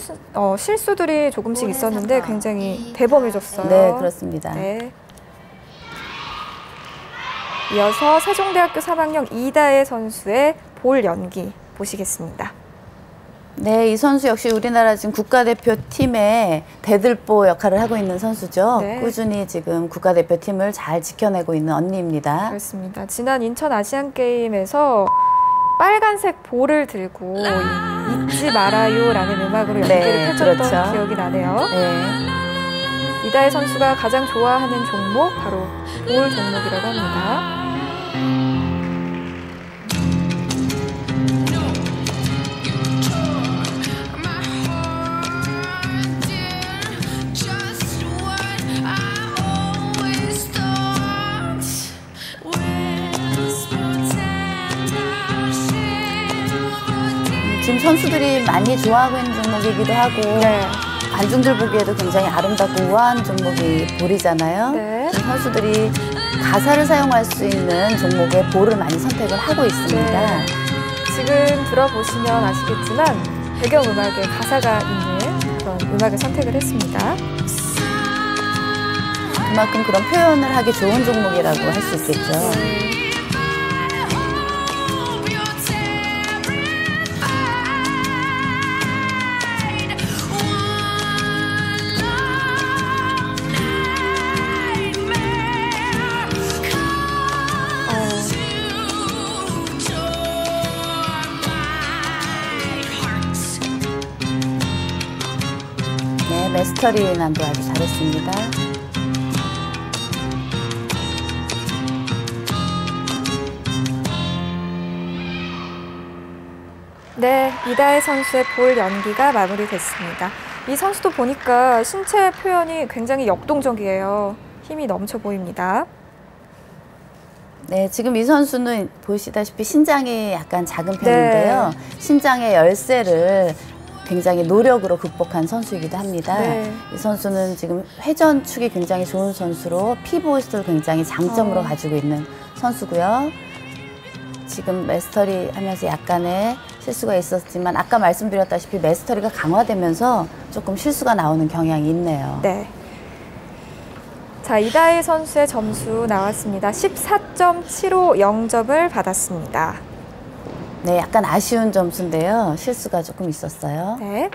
선수 어, 실수들이 조금씩 있었는데 굉장히 대범해졌어요. 네, 그렇습니다. 네. 이어서 세종대학교 3학년 이다혜 선수의 볼 연기 보시겠습니다. 네, 이 선수 역시 우리나라 지금 국가대표 팀의 대들보 역할을 하고 있는 선수죠. 네. 꾸준히 지금 국가대표팀을 잘 지켜내고 있는 언니입니다. 그렇습니다. 지난 인천 아시안 게임에서 빨간색 볼을 들고 이 잊지 말아요라는 음악으로 연기를 네, 펼쳤던 그렇죠. 기억이 나네요. 네. 이다혜 선수가 가장 좋아하는 종목 바로 볼 종목이라고 합니다. 지금 선수들이 많이 좋아하고 있는 종목이기도 하고 네. 관중들 보기에도 굉장히 아름답고 우아한 종목이 볼이잖아요. 네. 선수들이 가사를 사용할 수 있는 종목의 볼을 많이 선택을 하고 있습니다. 네. 지금 들어보시면 아시겠지만 배경음악에 가사가 있는 그런 음악을 선택을 했습니다. 그만큼 그런 표현을 하기 좋은 종목이라고 할 수 있겠죠. 메스터리 난도 아주 잘했습니다. 네, 이다혜 선수의 볼 연기가 마무리됐습니다. 이 선수도 보니까 신체 표현이 굉장히 역동적이에요. 힘이 넘쳐 보입니다. 네, 지금 이 선수는 보시다시피 신장이 약간 작은 편인데요. 신장의 열쇠를 굉장히 노력으로 극복한 선수이기도 합니다. 네. 이 선수는 지금 회전 축이 굉장히 좋은 선수로 피봇을 굉장히 장점으로 어. 가지고 있는 선수고요. 지금 메스터리 하면서 약간의 실수가 있었지만 아까 말씀드렸다시피 메스터리가 강화되면서 조금 실수가 나오는 경향이 있네요. 네. 자, 이다혜 선수의 점수 나왔습니다. 14.750점을 받았습니다. 네, 약간 아쉬운 점수인데요. 실수가 조금 있었어요. 네.